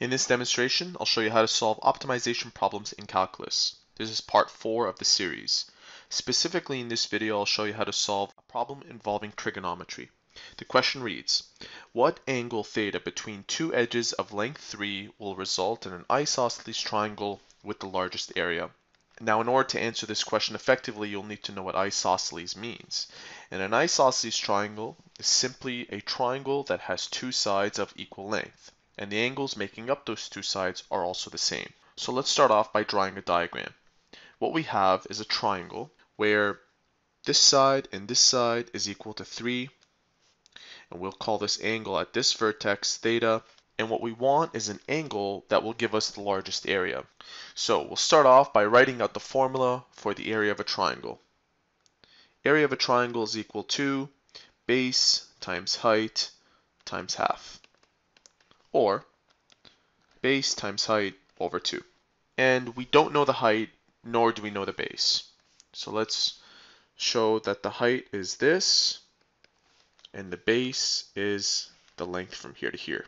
In this demonstration, I'll show you how to solve optimization problems in calculus. This is part 4 of the series. Specifically in this video, I'll show you how to solve a problem involving trigonometry. The question reads, what angle theta between two edges of length 3 will result in an isosceles triangle with the largest area? Now, in order to answer this question effectively, you'll need to know what isosceles means. And an isosceles triangle is simply a triangle that has two sides of equal length and the angles making up those two sides are also the same. So let's start off by drawing a diagram. What we have is a triangle where this side and this side is equal to 3 and we'll call this angle at this vertex theta and what we want is an angle that will give us the largest area. So we'll start off by writing out the formula for the area of a triangle. Area of a triangle is equal to base times height times half or base times height over 2. And we don't know the height, nor do we know the base. So let's show that the height is this, and the base is the length from here to here.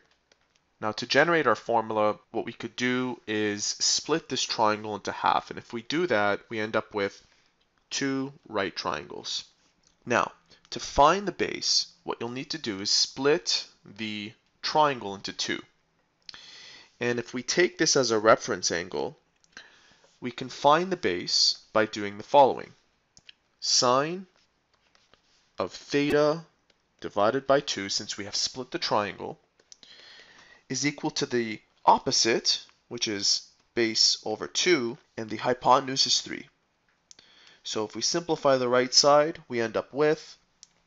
Now to generate our formula, what we could do is split this triangle into half. And if we do that, we end up with two right triangles. Now, to find the base, what you'll need to do is split the triangle into two. And if we take this as a reference angle, we can find the base by doing the following. Sine of theta divided by 2, since we have split the triangle, is equal to the opposite, which is base over 2, and the hypotenuse is 3. So if we simplify the right side, we end up with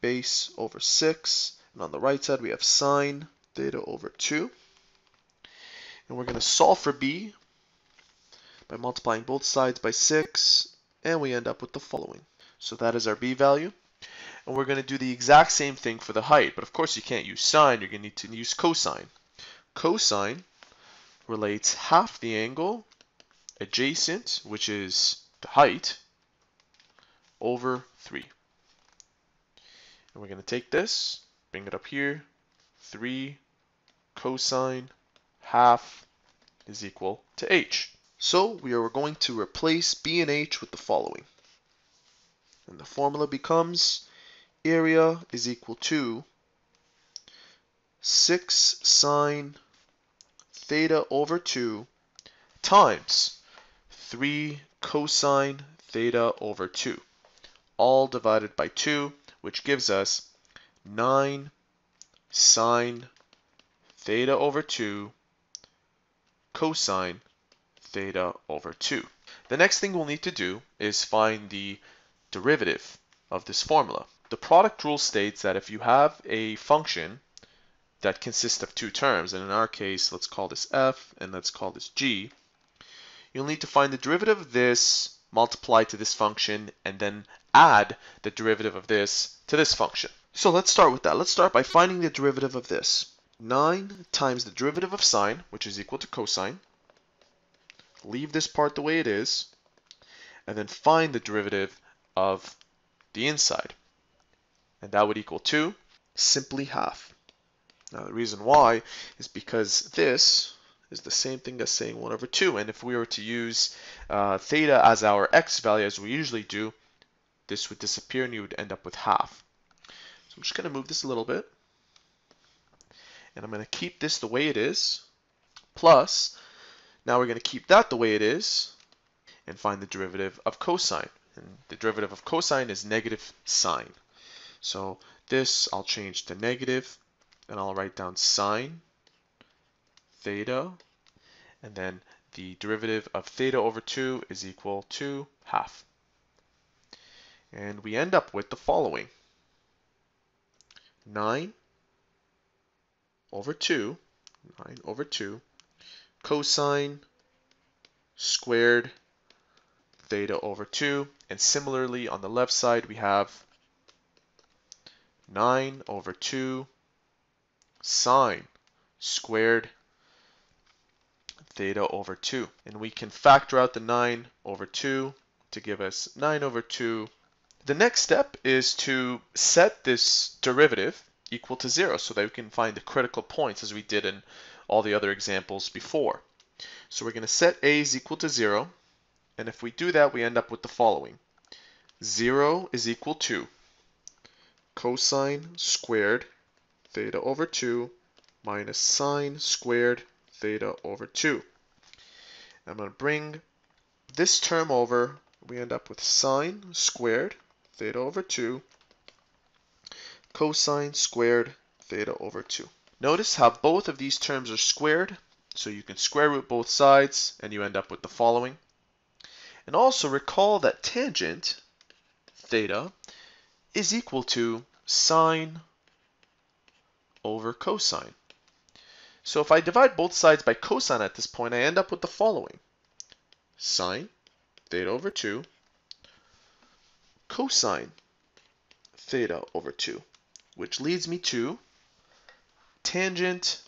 base over 6, and on the right side we have sine theta over 2. And we're going to solve for b by multiplying both sides by 6, and we end up with the following. So that is our b value. And we're going to do the exact same thing for the height, but of course you can't use sine, you're going to need to use cosine. Cosine relates half the angle adjacent, which is the height, over 3. And we're going to take this, bring it up here, 3 cosine half is equal to h. So we are going to replace b and h with the following. And the formula becomes area is equal to 6 sine theta over 2 times 3 cosine theta over 2, all divided by 2, which gives us 9 sine theta over 2 cosine theta over 2. The next thing we'll need to do is find the derivative of this formula. The product rule states that if you have a function that consists of two terms, and in our case, let's call this f and let's call this g, you'll need to find the derivative of this multiplied to this function and then add the derivative of this to this function. So let's start with that. Let's start by finding the derivative of this. 9 times the derivative of sine, which is equal to cosine. Leave this part the way it is, and then find the derivative of the inside. And that would equal to simply half. Now the reason why is because this is the same thing as saying 1 over 2. And if we were to use uh, theta as our x value as we usually do, this would disappear and you would end up with half. So I'm just going to move this a little bit and I'm going to keep this the way it is, plus, now we're going to keep that the way it is, and find the derivative of cosine. And the derivative of cosine is negative sine. So this I'll change to negative, and I'll write down sine theta, and then the derivative of theta over 2 is equal to half. And we end up with the following. 9 over 2, 9 over 2, cosine squared theta over 2. And similarly, on the left side, we have 9 over 2 sine squared theta over 2. And we can factor out the 9 over 2 to give us 9 over 2. The next step is to set this derivative equal to zero so that we can find the critical points as we did in all the other examples before. So we're going to set a is equal to 0, and if we do that, we end up with the following. 0 is equal to cosine squared theta over 2 minus sine squared theta over 2. I'm going to bring this term over. We end up with sine squared theta over 2 cosine squared theta over 2. Notice how both of these terms are squared, so you can square root both sides and you end up with the following. And also recall that tangent theta is equal to sine over cosine. So if I divide both sides by cosine at this point, I end up with the following. Sine theta over 2 cosine theta over 2, which leads me to tangent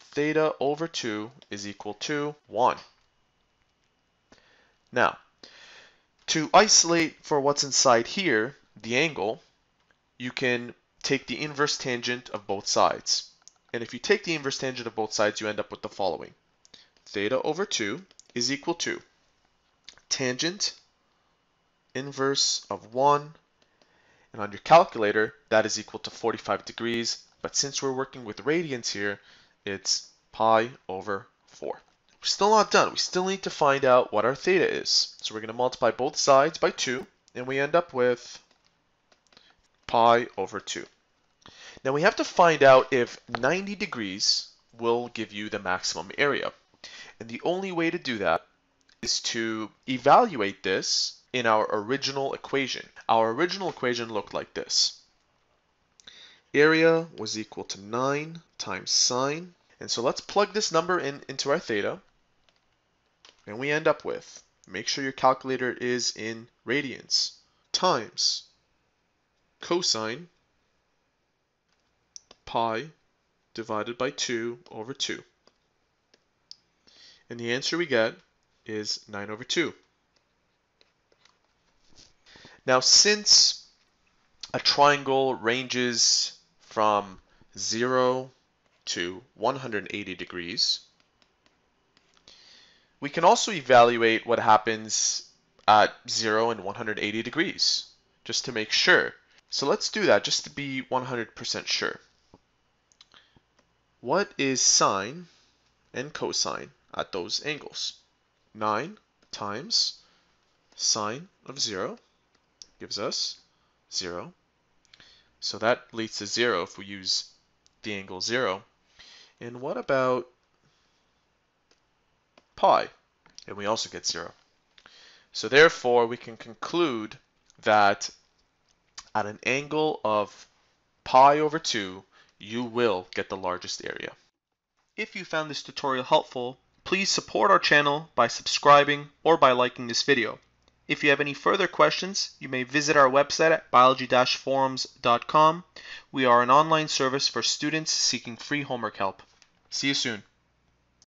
theta over 2 is equal to 1. Now, to isolate for what's inside here, the angle, you can take the inverse tangent of both sides. And if you take the inverse tangent of both sides, you end up with the following. Theta over 2 is equal to tangent inverse of 1 and on your calculator, that is equal to 45 degrees. But since we're working with radians here, it's pi over 4. We're still not done. We still need to find out what our theta is. So we're going to multiply both sides by 2, and we end up with pi over 2. Now we have to find out if 90 degrees will give you the maximum area. And the only way to do that is to evaluate this in our original equation. Our original equation looked like this. Area was equal to 9 times sine. And so let's plug this number in into our theta. And we end up with, make sure your calculator is in radians, times cosine pi divided by 2 over 2. And the answer we get is 9 over 2. Now, since a triangle ranges from 0 to 180 degrees, we can also evaluate what happens at 0 and 180 degrees, just to make sure. So let's do that, just to be 100% sure. What is sine and cosine at those angles? 9 times sine of 0 gives us 0. So that leads to 0 if we use the angle 0. And what about pi? And we also get 0. So therefore, we can conclude that at an angle of pi over 2, you will get the largest area. If you found this tutorial helpful, please support our channel by subscribing or by liking this video. If you have any further questions, you may visit our website at biology-forums.com. We are an online service for students seeking free homework help. See you soon.